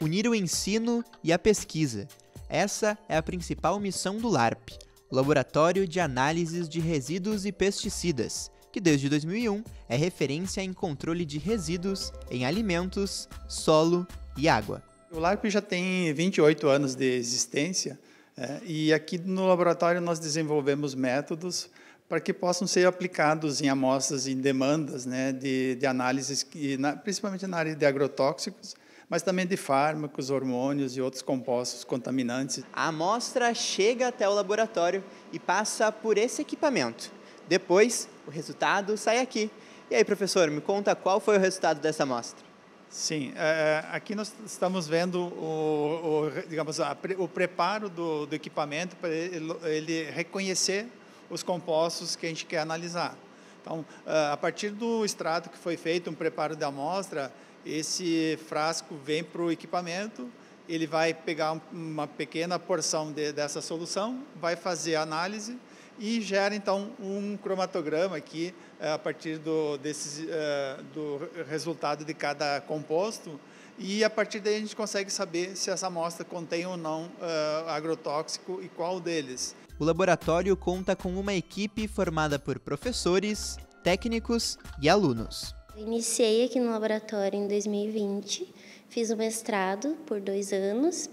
unir o ensino e a pesquisa. Essa é a principal missão do LARP, Laboratório de Análises de Resíduos e Pesticidas, que desde 2001 é referência em controle de resíduos em alimentos, solo e água. O LARP já tem 28 anos de existência é, e aqui no laboratório nós desenvolvemos métodos para que possam ser aplicados em amostras, em demandas né, de, de análises, que, na, principalmente na área de agrotóxicos, mas também de fármacos, hormônios e outros compostos contaminantes. A amostra chega até o laboratório e passa por esse equipamento. Depois, o resultado sai aqui. E aí, professor, me conta qual foi o resultado dessa amostra? Sim, é, aqui nós estamos vendo o, o digamos, a, o preparo do, do equipamento para ele, ele, reconhecer os compostos que a gente quer analisar. Então, é, a partir do extrato que foi feito, um preparo de amostra, esse frasco vem para o equipamento, ele vai pegar uma pequena porção de, dessa solução, vai fazer a análise e gera então um cromatograma aqui eh, a partir do, eh, do resultado de cada composto e a partir daí a gente consegue saber se essa amostra contém ou não uh, agrotóxico e qual deles. O laboratório conta com uma equipe formada por professores, técnicos e alunos. Iniciei aqui no laboratório em 2020, fiz o mestrado por dois anos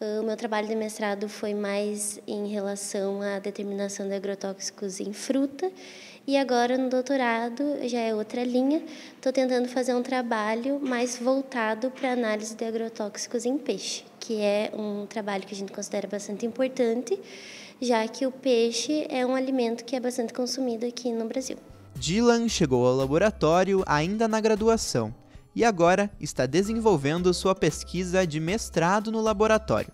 o meu trabalho de mestrado foi mais em relação à determinação de agrotóxicos em fruta e agora no doutorado já é outra linha. Estou tentando fazer um trabalho mais voltado para análise de agrotóxicos em peixe, que é um trabalho que a gente considera bastante importante, já que o peixe é um alimento que é bastante consumido aqui no Brasil. Dylan chegou ao laboratório ainda na graduação e agora está desenvolvendo sua pesquisa de mestrado no laboratório.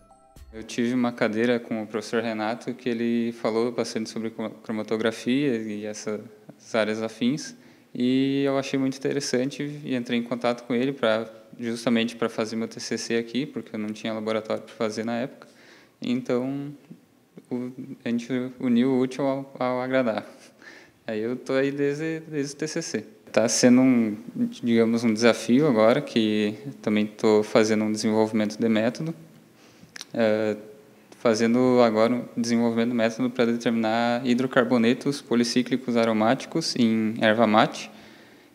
Eu tive uma cadeira com o professor Renato que ele falou bastante sobre cromatografia e essas áreas afins e eu achei muito interessante e entrei em contato com ele para justamente para fazer meu TCC aqui porque eu não tinha laboratório para fazer na época então a gente uniu o útil ao, ao aí eu tô aí desde, desde o TCC Está sendo um, digamos, um desafio agora, que também estou fazendo um desenvolvimento de método, é, fazendo agora um desenvolvimento de método para determinar hidrocarbonetos policíclicos aromáticos em erva mate.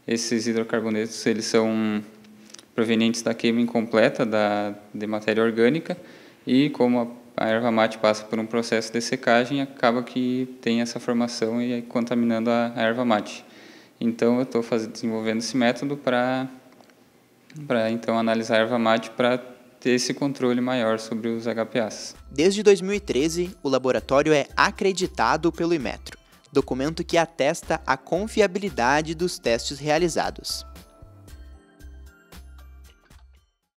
Esses hidrocarbonetos eles são provenientes da queima incompleta da, de matéria orgânica e como a, a erva mate passa por um processo de secagem, acaba que tem essa formação e contaminando a, a erva mate. Então eu estou desenvolvendo esse método para para então analisar a erva mate para ter esse controle maior sobre os HPAs. Desde 2013, o laboratório é acreditado pelo Imetro, documento que atesta a confiabilidade dos testes realizados.